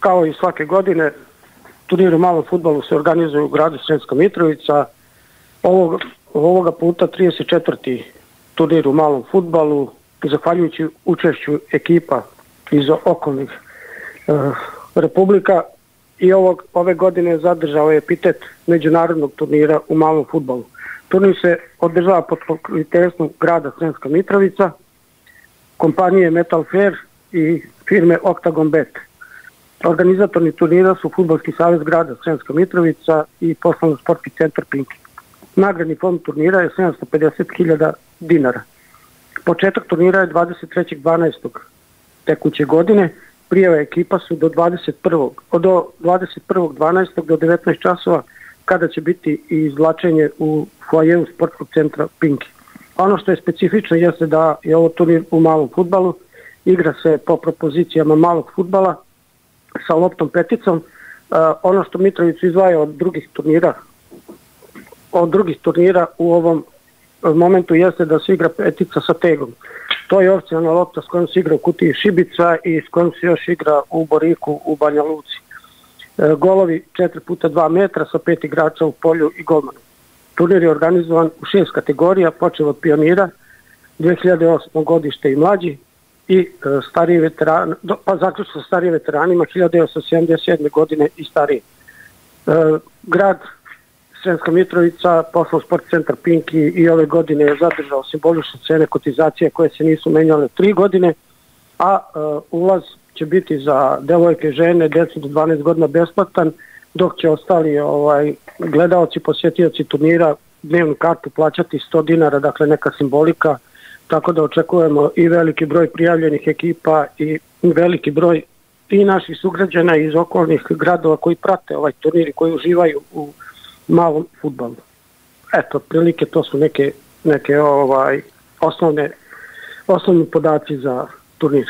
Kao i svake godine, turnir u malom futbolu se organizuje u gradu Sredska Mitrovica. Ovog, ovoga puta 34. turnir u malom futbalu, zahvaljujući učešću ekipa iz okolnih uh, republika i ovog, ove godine zadržao je epitet međunarodnog turnira u malom futbalu. Turnir se održava pod pokroviteljstvom grada Srenska Mitrovica, kompanije Metal Fair i firme Octagon Bet. Organizatorni turnira su Futbolski savez grada Sremska Mitrovica i poslovno sportski centar Pinki. Nagradni fond turnira je 750.000 dinara. Početak turnira je 23.12. tekuće godine. Prijeva ekipa su do 21. do 21.12. do 19 časova kada će biti i izvlačenje u foajeu sportskog centra Pinki. Ono što je specifično jeste da je ovo turnir u malom futbalu, igra se po propozicijama malog futbala sa loptom peticom. Uh, ono što Mitrovicu izvaja od drugih turnira od drugih turnira u ovom momentu jeste da se igra petica sa tegom. To je opcijalna lopta s kojom se igra u kutiji Šibica i s kojom se još igra u Boriku u Banja Luci. E, golovi 4 puta 2 metra sa pet igrača u polju i golmanu. Turnir je organizovan u šest kategorija, počeo od pionira, 2008. godište i mlađi i e, starije veterane, veterani, pa zaključno starije veteranima 1977. godine i starije. Grad Sremska Mitrovica, poslao sport centar Pinki i ove godine je zadržao simbolične cene kotizacije koje se nisu menjale tri godine, a e, ulaz će biti za devojke, žene, djecu do 12 godina besplatan, dok će ostali ovaj gledaoci, posjetioci turnira dnevnu kartu plaćati 100 dinara, dakle neka simbolika, tako da očekujemo i veliki broj prijavljenih ekipa i veliki broj i naših sugrađana iz okolnih gradova koji prate ovaj turnir i koji uživaju u malom futbalu. Eto, prilike to su neke, neke ovaj osnovne osnovni podaci za turnir.